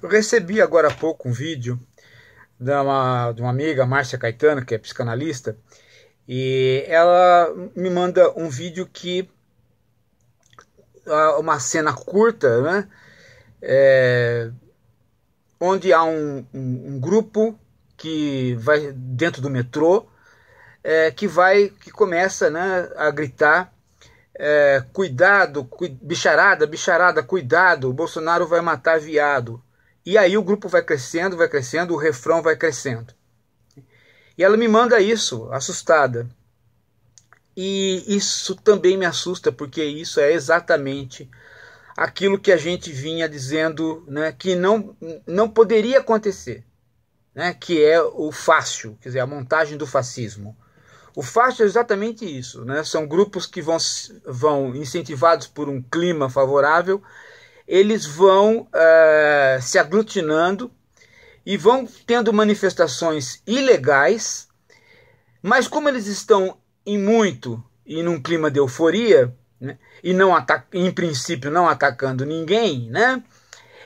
Eu recebi agora há pouco um vídeo de uma, de uma amiga, Márcia Caetano, que é psicanalista, e ela me manda um vídeo que uma cena curta, né? É, onde há um, um, um, grupo que vai dentro do metrô é, que vai que começa né, a gritar é, cuidado, cu, bicharada, bicharada, cuidado, o Bolsonaro vai matar viado. E aí o grupo vai crescendo, vai crescendo, o refrão vai crescendo. E ela me manda isso, assustada. E isso também me assusta, porque isso é exatamente aquilo que a gente vinha dizendo né, que não, não poderia acontecer, né, que é o fácil, quer dizer, a montagem do fascismo. O fácil é exatamente isso, né, são grupos que vão, vão incentivados por um clima favorável, eles vão uh, se aglutinando e vão tendo manifestações ilegais, mas como eles estão em muito e num clima de euforia, né, e não em princípio não atacando ninguém, né,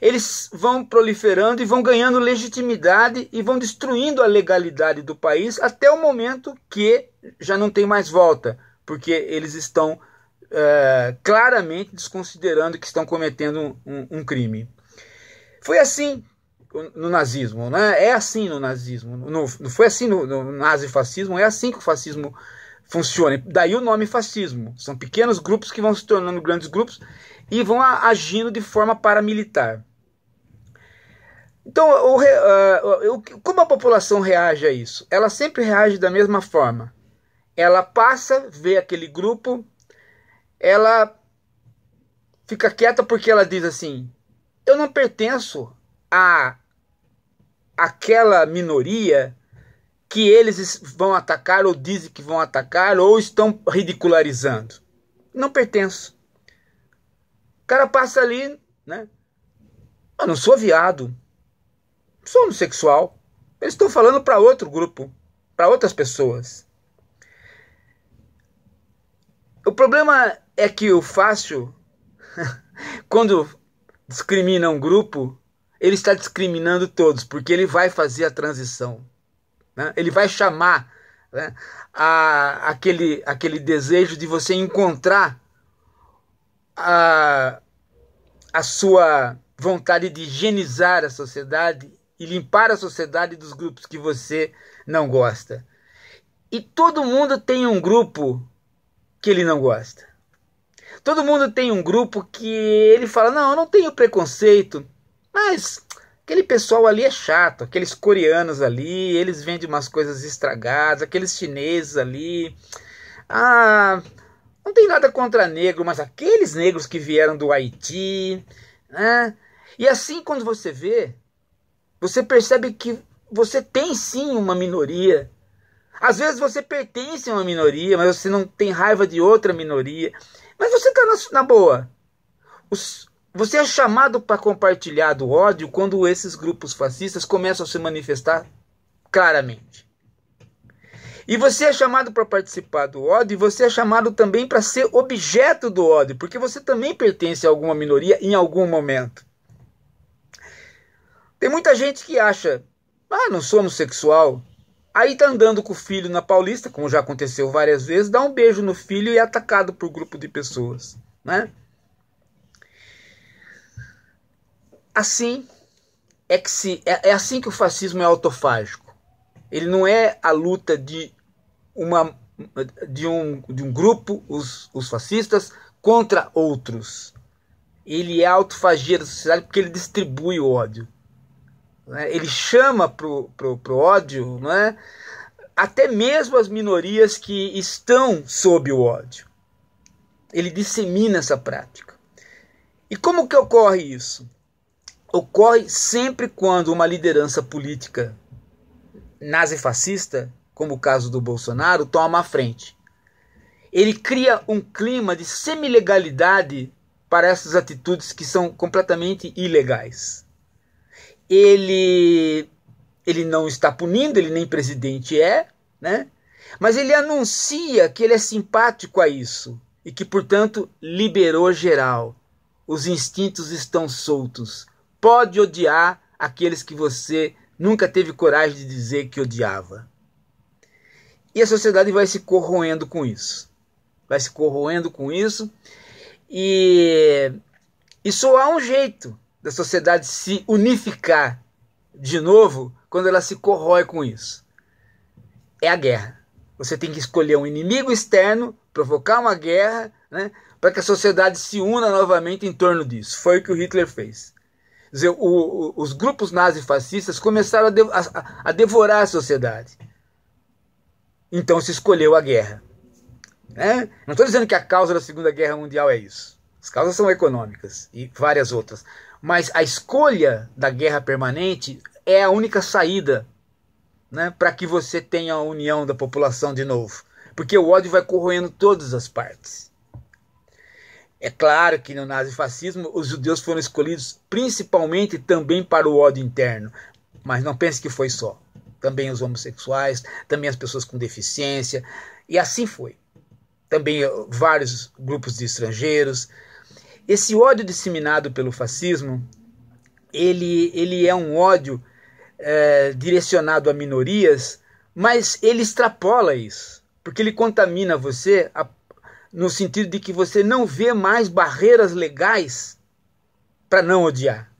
eles vão proliferando e vão ganhando legitimidade e vão destruindo a legalidade do país até o momento que já não tem mais volta, porque eles estão é, claramente desconsiderando que estão cometendo um, um, crime. Foi assim no nazismo, né? É assim no nazismo. Não foi assim no, no nazifascismo, é assim que o fascismo funcione. Daí o nome fascismo. São pequenos grupos que vão se tornando grandes grupos e vão agindo de forma paramilitar. Então, o, uh, como a população reage a isso? Ela sempre reage da mesma forma. Ela passa, vê aquele grupo, ela fica quieta porque ela diz assim: eu não pertenço a aquela minoria que eles vão atacar ou dizem que vão atacar ou estão ridicularizando. Não pertenço. O cara passa ali, né? Eu não sou viado. Sou homossexual. Eles estão falando para outro grupo, para outras pessoas. O problema é que o fácil, quando discrimina um grupo, ele está discriminando todos, porque ele vai fazer a transição. Né? Ele vai chamar né, a, aquele, aquele desejo de você encontrar a, a sua vontade de higienizar a sociedade e limpar a sociedade dos grupos que você não gosta. E todo mundo tem um grupo que ele não gosta. Todo mundo tem um grupo que ele fala: não, eu não tenho preconceito, mas Aquele pessoal ali é chato, aqueles coreanos ali, eles vendem umas coisas estragadas, aqueles chineses ali. Ah, não tem nada contra negro, mas aqueles negros que vieram do Haiti, né? E assim quando você vê, você percebe que você tem sim uma minoria. Às vezes você pertence a uma minoria, mas você não tem raiva de outra minoria. Mas você está na, na boa. Os, você é chamado para compartilhar do ódio quando esses grupos fascistas começam a se manifestar claramente. E você é chamado para participar do ódio e você é chamado também para ser objeto do ódio, porque você também pertence a alguma minoria em algum momento. Tem muita gente que acha, ah, não sou homossexual. Aí tá andando com o filho na Paulista, como já aconteceu várias vezes, dá um beijo no filho e é atacado por um grupo de pessoas, né? assim é que se é, é assim que o fascismo é autofágico. Ele não é a luta de uma de um, de um grupo, os, os fascistas, contra outros. Ele é autofagia da sociedade porque ele distribui o ódio. Né? Ele chama para o ódio né? até mesmo as minorias que estão sob o ódio. Ele dissemina essa prática. E como que ocorre isso? ocorre sempre quando uma liderança política nazifascista, como o caso do Bolsonaro, toma a frente. Ele cria um clima de semilegalidade para essas atitudes que são completamente ilegais. Ele ele não está punindo, ele nem presidente é, né? Mas ele anuncia que ele é simpático a isso e que, portanto, liberou geral. Os instintos estão soltos pode odiar aqueles que você nunca teve coragem de dizer que odiava. E a sociedade vai se corroendo com isso. Vai se corroendo com isso. E, e só há um jeito da sociedade se unificar de novo quando ela se corrói com isso. É a guerra. Você tem que escolher um inimigo externo, provocar uma guerra, né, para que a sociedade se una novamente em torno disso. Foi o que o Hitler fez. Quer dizer, o, o, os grupos nazifascistas começaram a, de, a, a devorar a sociedade. Então se escolheu a guerra. Né? Não estou dizendo que a causa da Segunda Guerra Mundial é isso. As causas são econômicas e várias outras. Mas a escolha da guerra permanente é a única saída né, para que você tenha a união da população de novo. Porque o ódio vai corroendo todas as partes. É claro que no nazifascismo os judeus foram escolhidos principalmente também para o ódio interno, mas não pense que foi só. Também os homossexuais, também as pessoas com deficiência, e assim foi. Também vários grupos de estrangeiros. Esse ódio disseminado pelo fascismo, ele, ele é um ódio é, direcionado a minorias, mas ele extrapola isso, porque ele contamina você a, no sentido de que você não vê mais barreiras legais para não odiar.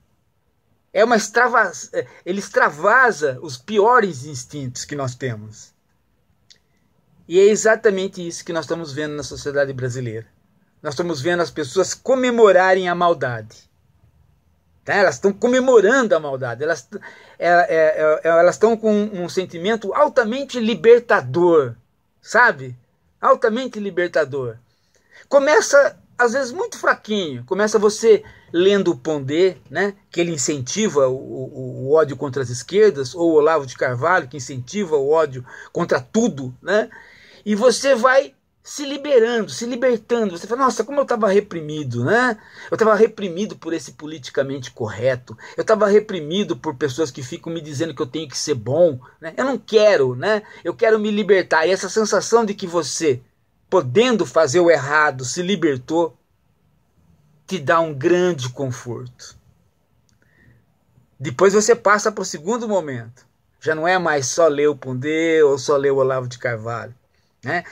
É uma é, ele extravasa os piores instintos que nós temos. E é exatamente isso que nós estamos vendo na sociedade brasileira. Nós estamos vendo as pessoas comemorarem a maldade. Tá? Elas estão comemorando a maldade, elas é, é, é, elas estão com um sentimento altamente libertador, sabe? Altamente libertador. Começa, às vezes, muito fraquinho. Começa você lendo o Pondé, né, que ele incentiva o, o, o, ódio contra as esquerdas, ou o Olavo de Carvalho, que incentiva o ódio contra tudo, né? E você vai se liberando, se libertando. Você fala, nossa, como eu estava reprimido, né? Eu estava reprimido por esse politicamente correto. Eu estava reprimido por pessoas que ficam me dizendo que eu tenho que ser bom. Né? Eu não quero, né? Eu quero me libertar. E essa sensação de que você, podendo fazer o errado, se libertou, te dá um grande conforto. Depois você passa para o segundo momento. Já não é mais só ler o Pundê ou só ler o Olavo de Carvalho. Né?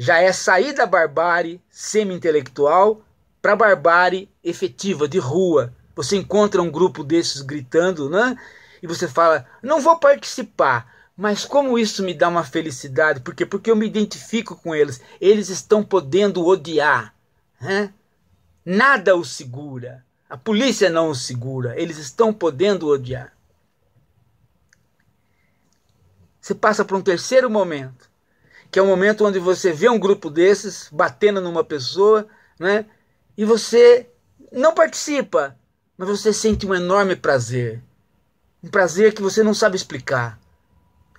Já é sair da barbárie semi-intelectual para a barbárie efetiva, de rua. Você encontra um grupo desses gritando, né? E você fala: não vou participar. Mas como isso me dá uma felicidade? Por quê? Porque eu me identifico com eles. Eles estão podendo odiar. Né? Nada os segura. A polícia não os segura. Eles estão podendo odiar. Você passa para um terceiro momento que é o momento onde você vê um grupo desses batendo numa pessoa, né? E você não participa, mas você sente um enorme prazer. Um prazer que você não sabe explicar.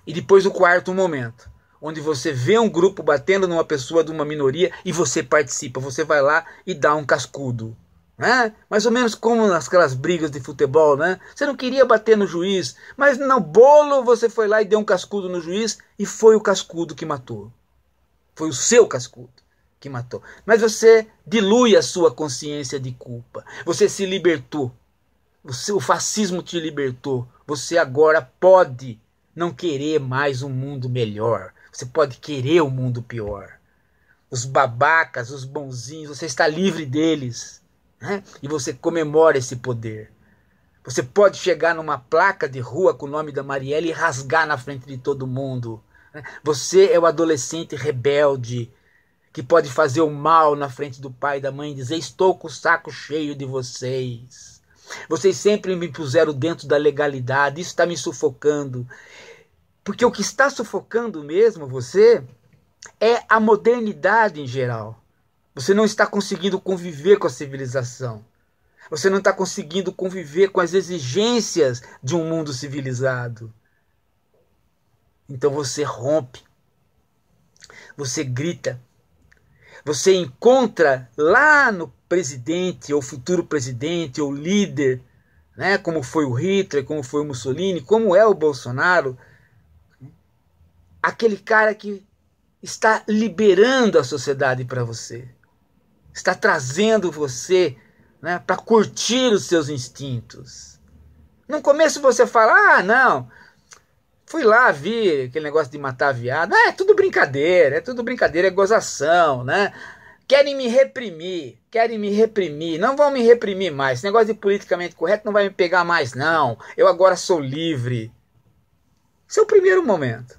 E depois o quarto momento, onde você vê um grupo batendo numa pessoa de uma minoria e você participa, você vai lá e dá um cascudo. Né? Mais ou menos como naquelas brigas de futebol, né? Você não queria bater no juiz, mas no bolo você foi lá e deu um cascudo no juiz e foi o cascudo que matou. Foi o seu cascudo que matou. Mas você dilui a sua consciência de culpa. Você se libertou. Você, o fascismo te libertou. Você agora pode não querer mais um mundo melhor. Você pode querer um mundo pior. Os babacas, os bonzinhos, você está livre deles. Né? E você comemora esse poder. Você pode chegar numa placa de rua com o nome da Marielle e rasgar na frente de todo mundo. Né? Você é o adolescente rebelde que pode fazer o mal na frente do pai e da mãe e dizer: Estou com o saco cheio de vocês. Vocês sempre me puseram dentro da legalidade, isso está me sufocando. Porque o que está sufocando mesmo você é a modernidade em geral. Você não está conseguindo conviver com a civilização. Você não está conseguindo conviver com as exigências de um mundo civilizado. Então você rompe. Você grita. Você encontra lá no presidente, ou futuro presidente, ou líder, né, como foi o Hitler, como foi o Mussolini, como é o Bolsonaro, aquele cara que está liberando a sociedade para você está trazendo você né, para curtir os seus instintos. No começo você fala, ah, não, fui lá, vi aquele negócio de matar viado. Ah, é tudo brincadeira, é tudo brincadeira, é gozação, né? Querem me reprimir, querem me reprimir, não vão me reprimir mais. Esse negócio de politicamente correto não vai me pegar mais, não. Eu agora sou livre. Esse é o primeiro momento.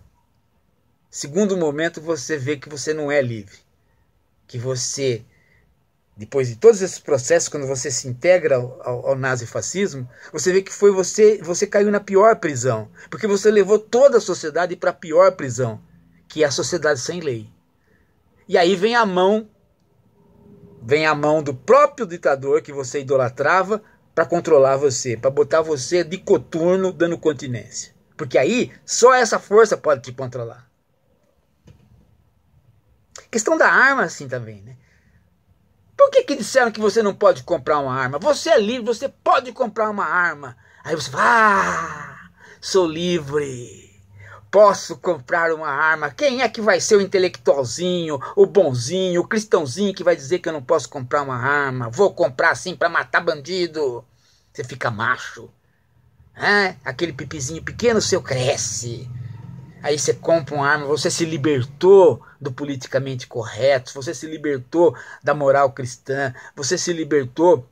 Segundo momento, você vê que você não é livre. Que você, depois de todos esses processos, quando você se integra ao, ao nazifascismo, você vê que foi você, você caiu na pior prisão. Porque você levou toda a sociedade para a pior prisão, que é a sociedade sem lei. E aí vem a mão, vem a mão do próprio ditador que você idolatrava para controlar você, para botar você de coturno dando continência. Porque aí só essa força pode te controlar. Questão da arma, assim também, né? Por que, que disseram que você não pode comprar uma arma? Você é livre, você pode comprar uma arma. Aí você fala, ah, sou livre. Posso comprar uma arma. Quem é que vai ser o intelectualzinho, o bonzinho, o cristãozinho que vai dizer que eu não posso comprar uma arma? Vou comprar assim para matar bandido. Você fica macho. É? Aquele pipizinho pequeno seu cresce aí você compra uma arma, você se libertou do politicamente correto, você se libertou da moral cristã, você se libertou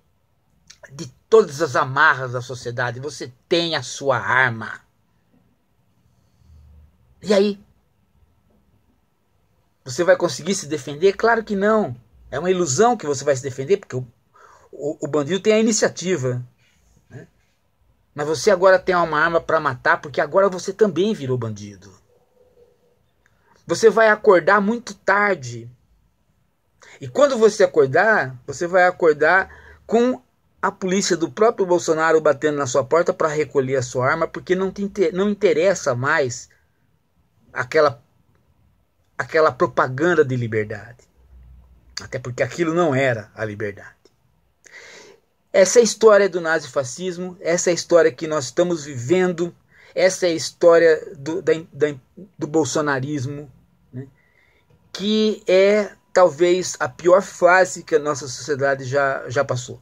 de todas as amarras da sociedade, você tem a sua arma. E aí? Você vai conseguir se defender? Claro que não. É uma ilusão que você vai se defender, porque o, o, o bandido tem a iniciativa. Né? Mas você agora tem uma arma para matar, porque agora você também virou bandido. Você vai acordar muito tarde. E quando você acordar, você vai acordar com a polícia do próprio Bolsonaro batendo na sua porta para recolher a sua arma, porque não, te, não interessa mais aquela, aquela propaganda de liberdade. Até porque aquilo não era a liberdade. Essa é a história do nazifascismo, essa é a história que nós estamos vivendo essa é a história do, da, da, do bolsonarismo, né? que é talvez a pior fase que a nossa sociedade já, já passou.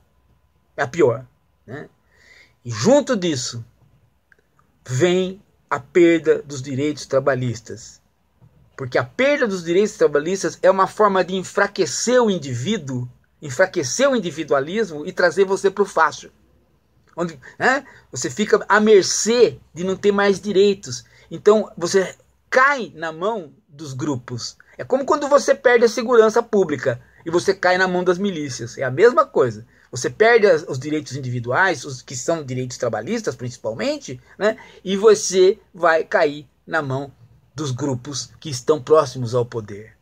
É a pior. Né? E junto disso vem a perda dos direitos trabalhistas. Porque a perda dos direitos trabalhistas é uma forma de enfraquecer o indivíduo, enfraquecer o individualismo e trazer você para o fácil onde né, você fica à mercê de não ter mais direitos. Então você cai na mão dos grupos. É como quando você perde a segurança pública e você cai na mão das milícias. É a mesma coisa. Você perde os direitos individuais, os que são direitos trabalhistas principalmente, né? e você vai cair na mão dos grupos que estão próximos ao poder.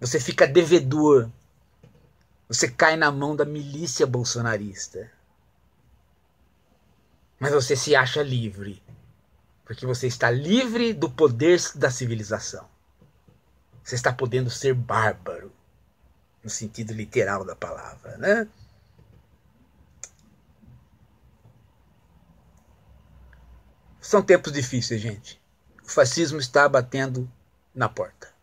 Você fica devedor. Você cai na mão da milícia bolsonarista. Mas você se acha livre. Porque você está livre do poder da civilização. Você está podendo ser bárbaro. No sentido literal da palavra, né? São tempos difíceis, gente. O fascismo está batendo na porta.